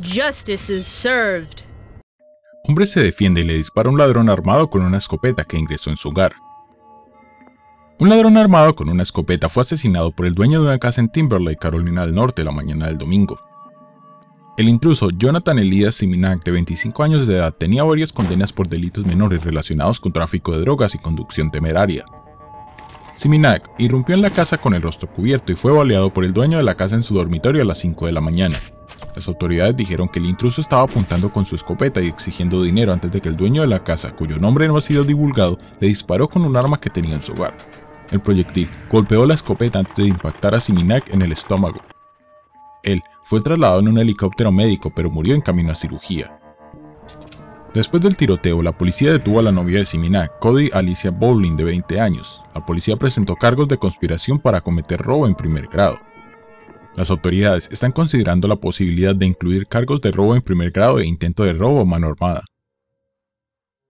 Justice is served. Hombre se defiende y le dispara a un ladrón armado con una escopeta que ingresó en su hogar. Un ladrón armado con una escopeta fue asesinado por el dueño de una casa en Timberlake, Carolina del Norte, la mañana del domingo. El intruso Jonathan Elias Siminac, de 25 años de edad, tenía varias condenas por delitos menores relacionados con tráfico de drogas y conducción temeraria. Siminac irrumpió en la casa con el rostro cubierto y fue baleado por el dueño de la casa en su dormitorio a las 5 de la mañana. Las autoridades dijeron que el intruso estaba apuntando con su escopeta y exigiendo dinero antes de que el dueño de la casa, cuyo nombre no ha sido divulgado, le disparó con un arma que tenía en su hogar. El proyectil golpeó la escopeta antes de impactar a Siminac en el estómago. Él fue trasladado en un helicóptero médico pero murió en camino a cirugía. Después del tiroteo, la policía detuvo a la novia de Siminac, Cody Alicia Bowling, de 20 años. La policía presentó cargos de conspiración para cometer robo en primer grado. Las autoridades están considerando la posibilidad de incluir cargos de robo en primer grado e intento de robo mano armada.